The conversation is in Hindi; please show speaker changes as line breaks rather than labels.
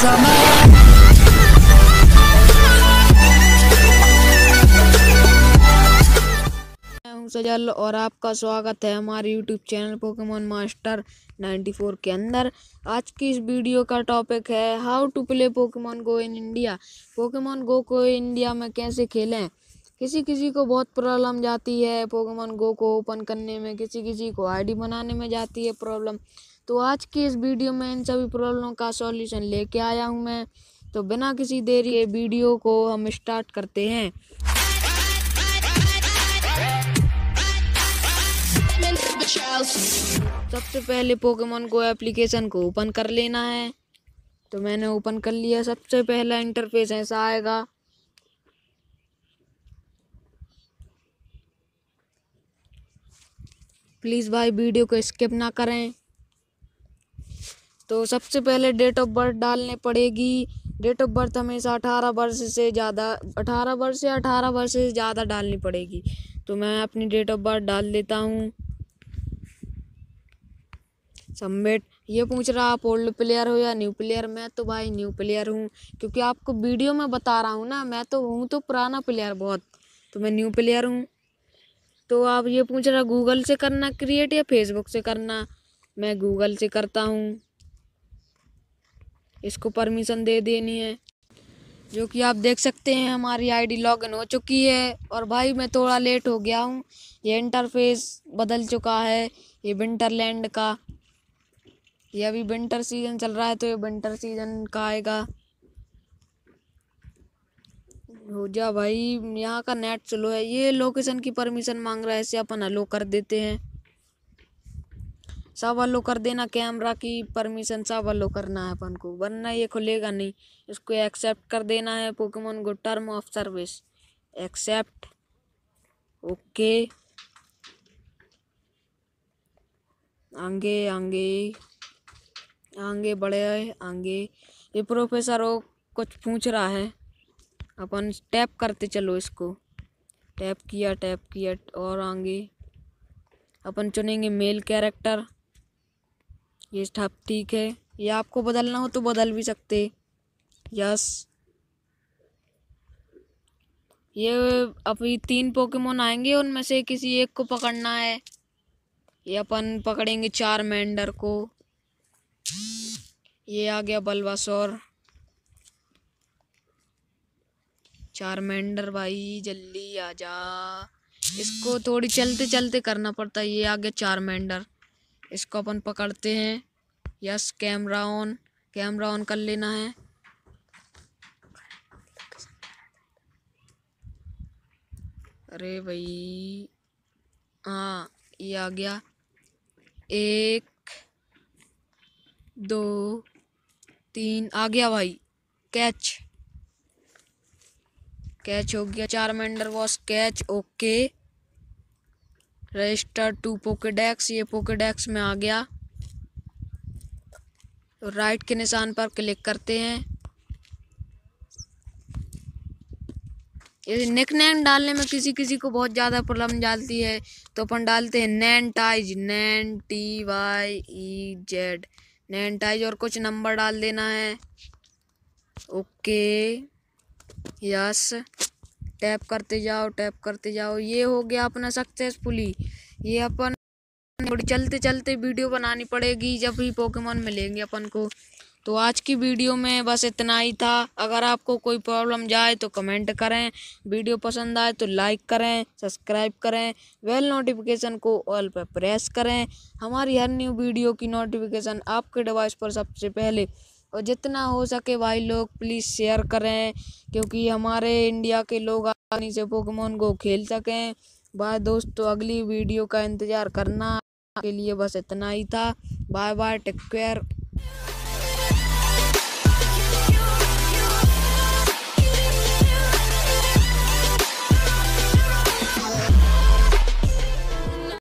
हूँ सजल और आपका स्वागत है हमारे YouTube चैनल पोकेमोन मास्टर 94 के अंदर। आज की इस वीडियो का टॉपिक है how to play Pokemon Go in India Pokemon Go को इंडिया में कैसे खेलें? किसी किसी को बहुत प्रॉब्लम जाती है पोकेमोन गो को ओपन करने में किसी किसी को आईडी बनाने में जाती है प्रॉब्लम। तो आज की इस वीडियो में इन सभी प्रॉब्लम का सॉल्यूशन लेके आया हूँ मैं। तो बिना किसी देरी के वीडियो को हम स्टार्ट करते हैं। सबसे पहले पोकेमोन गो एप्लीकेशन को ओपन कर लेना है। तो मैंने ओपन कर लिया। सबसे पहला इंटरफेस ऐसा आएगा। प्लीज़ भाई वीडियो को स्किप ना करें। तो सबसे पहले डेट ऑफ़ बर्थ डालने पड़ेगी। डेट ऑफ़ बर्थ हमेशा अठारह वर्ष से ज़्यादा, अठारह वर्ष या अठारह वर्ष से ज़्यादा डालनी पड़ेगी। तो मैं अपनी डेट ऑफ़ बर्थ डाल देता हूँ। सबमिट ये पूछ रहा आप ओल्ड प्लेयर हो या न्यू प्लेयर मैं तो भाई न्यू प्लेयर हूँ, क्योंकि आपको वीडियो में बता रहा हूँ ना, मैं तो हूँ तो पुराना प्लेयर बहुत। तो मैं न्यू प्लेयर हूँ। तो आप ये पूछ रहा गूगल से करना क्रिएट या फेसबुक से करना? मैं गूगल से करता हूँ। इसको परमिशन दे देनी है। जो कि आप देख सकते हैं, हमारी आईडी लॉगिन हो चुकी है। और भाई, मैं थोड़ा लेट हो गया हूँ। ये इंटरफेस बदल चुका है। ये विंटरलैंड का। ये अभी विंटर सीज़न चल रहा है तो ये विंटर सीज़न का आएगा। हो जा भाई, यहाँ का नेट स्लो है। ये लोकेशन की परमिशन मांग रहा है, ऐसे अपन अलो कर देते हैं। सब अलो कर देना कैमरा की परमिशन सब अलो करना है अपन को, वरना ये खुलेगा नहीं। इसको एक्सेप्ट कर देना है पोकेमोन को term of service accept okay आगे आगे। आगे बढ़े, आगे। ये प्रोफेसर वो कुछ पूछ रहा है। अपन टैप करते चलो इसको। टैप किया टैप किया, और आगे। अपन चुनेंगे मेल कैरेक्टर। ये ठप ठीक है। ये आपको बदलना हो तो बदल भी सकते। यस। ये अभी तीन पोकेमोन आएँगे, उनमें से किसी एक को पकड़ना है। ये अपन पकड़ेंगे चार मेंढर को। ये आ गया बलवासौर। चार मेंढर भाई, जल्दी आ जा। इसको थोड़ी चलते चलते करना पड़ता है, ये आ गया चार मेंढर इसको अपन पकड़ते हैं। Yes, camera on camera on कर लेना है। अरे भाई हाँ ये आ गया। एक, दो, तीन, आ गया भाई। कैच। कैच हो गया Charmander was catch okay register to Pokedex ये पोकेडेक्स में आ गया। तो राइट के निशान पर क्लिक करते हैं। ये निक नैन डालने में किसी किसी को बहुत ज़्यादा प्रॉब्लम डालती है तो अपन डालते हैं nine ties nine T Y E Z nine ties और कुछ नंबर डाल देना है। ओके यस टैप करते जाओ, टैप करते जाओ। ये हो गया अपना सक्सेसफुली ये अपन चलते चलते वीडियो बनानी पड़ेगी जब भी पोकेमोन मिलेंगे अपन को। तो आज की वीडियो में बस इतना ही था। अगर आपको कोई प्रॉब्लम जाए तो कमेंट करें। वीडियो पसंद आए तो लाइक करें सब्सक्राइब करें वेल नोटिफिकेशन को ऑल पर प्रेस करें। हमारी हर न्यू वीडियो की नोटिफिकेशन आपके डिवाइस पर सबसे पहले और जितना हो सके भाई लोग प्लीज़ शेयर करें, क्योंकि हमारे इंडिया के लोग आसानी से पोकेमोन को खेल सकें। बाय दोस्तों, अगली वीडियो का इंतज़ार करना के लिए बस इतना ही था। Bye bye take care